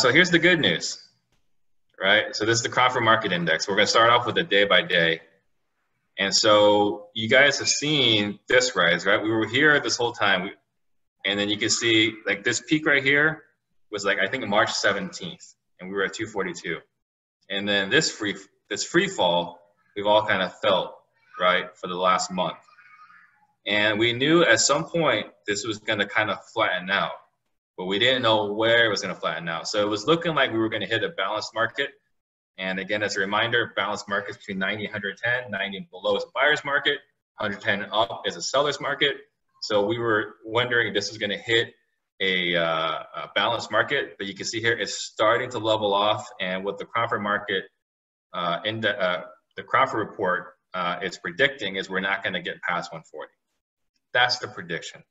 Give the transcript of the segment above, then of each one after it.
so here's the good news, right? So this is the Cromford Market Index. We're going to start off with a day by day. And so you guys have seen this rise, right? We were here this whole time. And then you can see like this peak right here was like, I think March 17th and we were at 242. And then this free, this free fall, we've all kind of felt, right, for the last month. And we knew at some point this was going to kind of flatten out, but we didn't know where it was going to flatten out. So it was looking like we were going to hit a balanced market. And again, as a reminder, balanced markets between 90 and 110, 90 and below is a buyer's market, 110 up is a seller's market. So we were wondering if this was going to hit a, uh, a, balanced market, but you can see here it's starting to level off. And what the Cromford market uh, in the, uh, the Cromford report uh, is predicting is we're not going to get past 140. That's the prediction.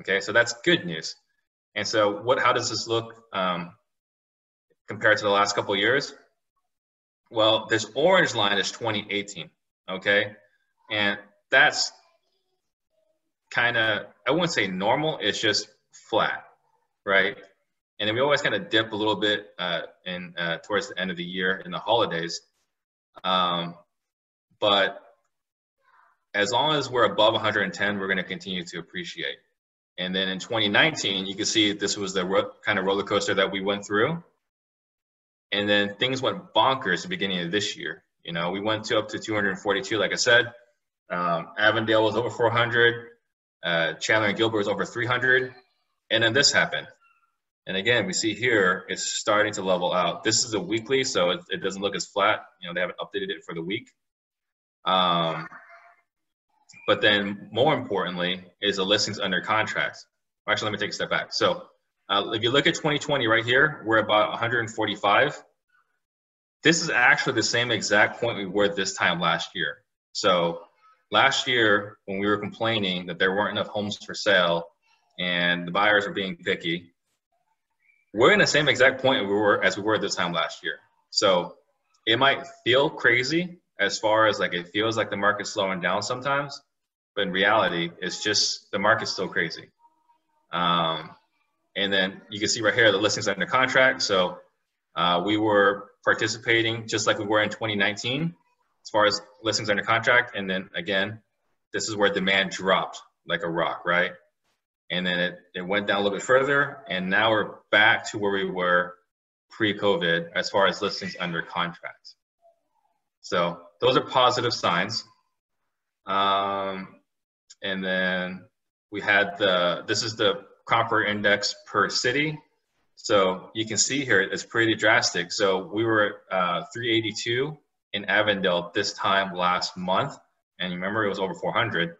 Okay, so that's good news. And so, what? How does this look um, compared to the last couple years? Well, this orange line is 2018. Okay, and that's kind of I wouldn't say normal. It's just flat, right? And then we always kind of dip a little bit uh, in uh, towards the end of the year in the holidays. Um, but as long as we're above 110, we're going to continue to appreciate. And then in 2019, you can see this was the ro- kind of roller coaster that we went through. And then things went bonkers at the beginning of this year. You know, we went to up to 242, like I said. Um, Avondale was over 400. Uh, Chandler and Gilbert was over 300. And then this happened. And again, we see here it's starting to level out. This is a weekly, so it, it doesn't look as flat. You know, they haven't updated it for the week. Um, but then more importantly is the listings under contract. Actually, let me take a step back. So uh, if you look at 2020 right here, we're about 145. This is actually the same exact point we were this time last year. So last year when we were complaining that there weren't enough homes for sale and the buyers were being picky, we're in the same exact point we were as we were this time last year. So it might feel crazy as far as like it feels like the market's slowing down sometimes, but in reality, it's just the market's still crazy. Um, and then you can see right here the listings under contract. So uh, we were participating just like we were in 2019 as far as listings under contract. And then again, this is where demand dropped like a rock, right? and then it, it went down a little bit further, and now we're back to where we were pre-COVID as far as listings under contract. So those are positive signs. Um, and then we had the, this is the copper index per city. So you can see here, it's pretty drastic. So we were uh, 382 in Avondale this time last month. And remember it was over 400.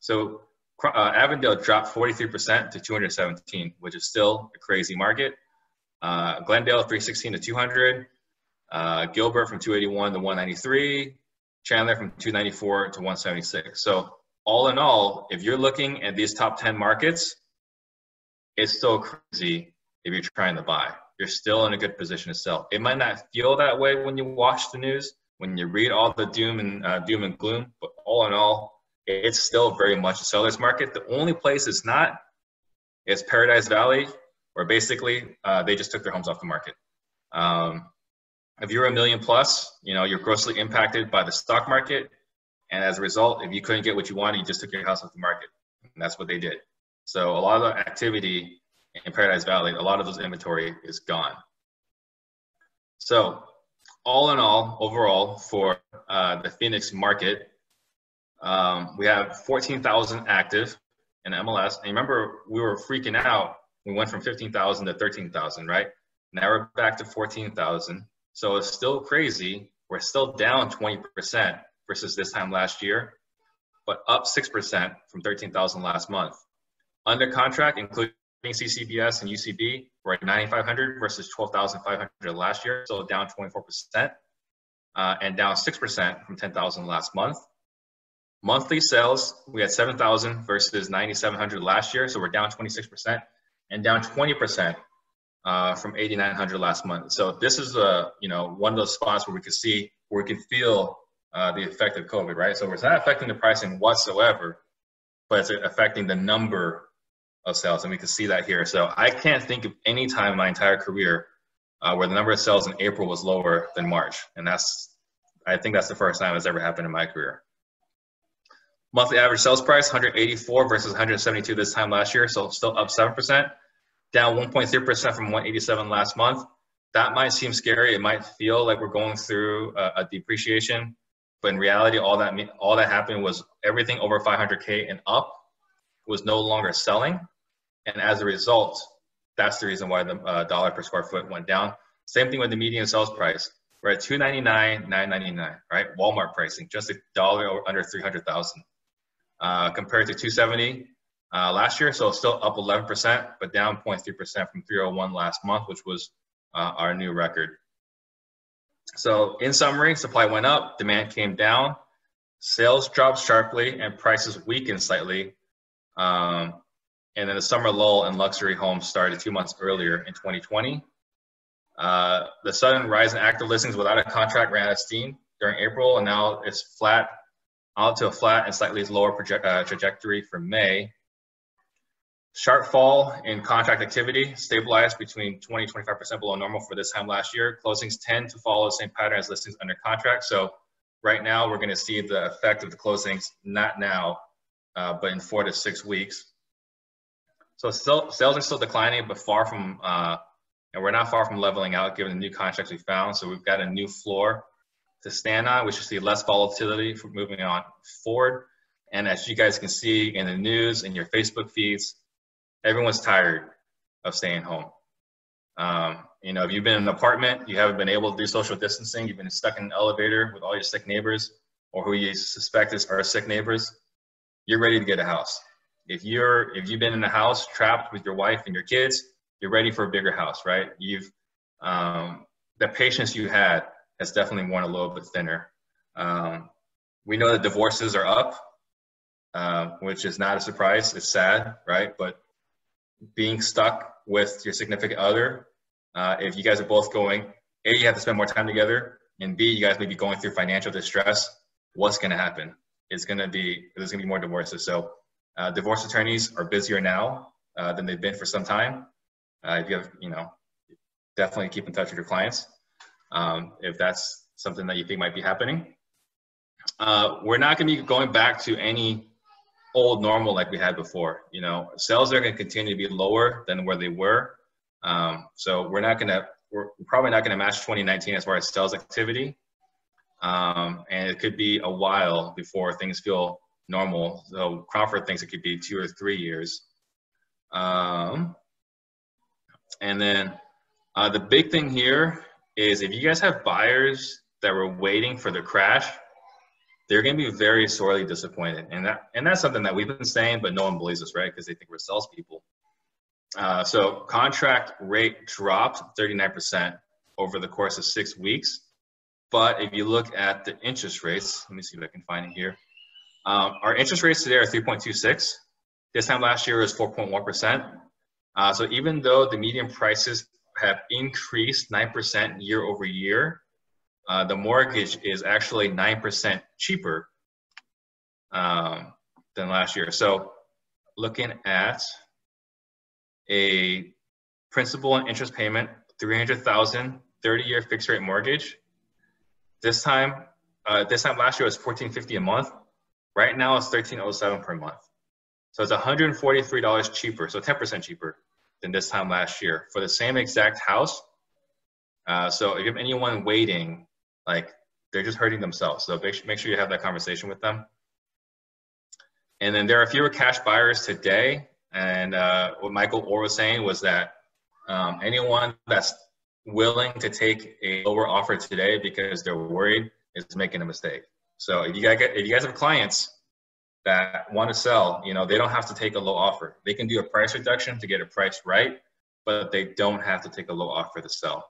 So uh, Avondale dropped 43% to 217, which is still a crazy market. Uh, Glendale 316 to 200. Uh, Gilbert from 281 to 193. Chandler from 294 to 176. So all in all, if you're looking at these top 10 markets, it's still crazy if you're trying to buy. You're still in a good position to sell. It might not feel that way when you watch the news, when you read all the doom and uh, doom and gloom, but all in all, it's still very much a seller's market. The only place it's not is Paradise Valley, where basically uh, they just took their homes off the market. Um, if you're a million plus, you know, you're grossly impacted by the stock market. And as a result, if you couldn't get what you wanted, you just took your house off the market. And that's what they did. So a lot of the activity in Paradise Valley, a lot of those inventory is gone. So all in all, overall, for uh, the Phoenix market, um, we have 14,000 active in MLS. And remember, we were freaking out. We went from 15,000 to 13,000, right? Now we're back to 14,000. So it's still crazy. We're still down 20% versus this time last year, but up 6% from 13,000 last month. Under contract, including CCBS and UCB, we're at 9,500 versus 12,500 last year, so down 24%, uh, and down 6% from 10,000 last month. Monthly sales, we had 7,000 versus 9,700 last year, so we're down 26% and down 20% uh, from 8,900 last month. So this is a, you know, one of those spots where we can see, where we can feel uh, the effect of COVID, right? So it's not affecting the pricing whatsoever, but it's affecting the number of sales, and we can see that here. So I can't think of any time in my entire career uh, where the number of sales in April was lower than March. And that's, I think that's the first time it's ever happened in my career. Monthly average sales price 184 versus 172 this time last year, so still up 7%, down 1.3% from 187 last month. That might seem scary. It might feel like we're going through a, a depreciation, but in reality, all that all that happened was everything over 500k and up was no longer selling, and as a result, that's the reason why the uh, dollar per square foot went down. Same thing with the median sales price. We're at 299, 999, right? Walmart pricing, just a dollar under 300,000 uh, compared to 270 uh, last year. So still up 11%, but down 0.3% from 301 last month, which was uh, our new record. So in summary, supply went up, demand came down, sales dropped sharply, and prices weakened slightly. Um, and then the summer lull in luxury homes started two months earlier in 2020. Uh, the sudden rise in active listings without a contract ran out of steam during April, and now it's flat out to a flat and slightly lower project, uh, trajectory for May. Sharp fall in contract activity stabilized between 20 25% below normal for this time last year. Closings tend to follow the same pattern as listings under contract. So right now we're going to see the effect of the closings, not now, uh, but in four to six weeks. So still, sales are still declining, but far from, uh, and we're not far from leveling out given the new contracts we found. So we've got a new floor to stand on. We should see less volatility moving on forward. And as you guys can see in the news and your Facebook feeds, everyone's tired of staying home. Um, you know, if you've been in an apartment, you haven't been able to do social distancing, you've been stuck in an elevator with all your sick neighbors or who you suspect is are sick neighbors, you're ready to get a house. If you're if you've been in a house trapped with your wife and your kids, you're ready for a bigger house, right? You've um, the patience you had has definitely worn a little bit thinner. Um, we know that divorces are up, uh, which is not a surprise. It's sad, right? But being stuck with your significant other, uh, if you guys are both going, A, you have to spend more time together, and B, you guys may be going through financial distress, what's going to happen? It's going to be, there's going to be more divorces. So uh, divorce attorneys are busier now uh, than they've been for some time. Uh, if you have, you know, definitely keep in touch with your clients um, if that's something that you think might be happening. Uh, we're not going to be going back to any old normal like we had before. You know, sales are going to continue to be lower than where they were. Um, so we're not going to, we're probably not going to match 2019 as far as sales activity. Um, and it could be a while before things feel normal. So Cromford thinks it could be two or three years. Um, and then uh, the big thing here is if you guys have buyers that were waiting for the crash, they're going to be very sorely disappointed. And that and that's something that we've been saying, but no one believes us, right? Because they think we're salespeople. Uh, so contract rate dropped 39% over the course of six weeks. But if you look at the interest rates, let me see if I can find it here. Um, our interest rates today are 3.26. This time last year was 4.1%. Uh, so even though the median prices have increased 9% year over year, uh, the mortgage is actually 9% cheaper um, than last year. So looking at a principal and interest payment, 300,000, 30 year fixed rate mortgage. This time, uh, this time last year was 1450 a month. Right now it's 1307 per month. So it's $143 cheaper, so 10% cheaper than this time last year for the same exact house. Uh, so if you have anyone waiting, like they're just hurting themselves. So make, sure you have that conversation with them. And then there are fewer cash buyers today. And uh, what Michael Orr was saying was that um, anyone that's willing to take a lower offer today because they're worried is making a mistake. So if you if you guys have clients that want to sell, you know, they don't have to take a low offer. They can do a price reduction to get a price right, but they don't have to take a low offer to sell.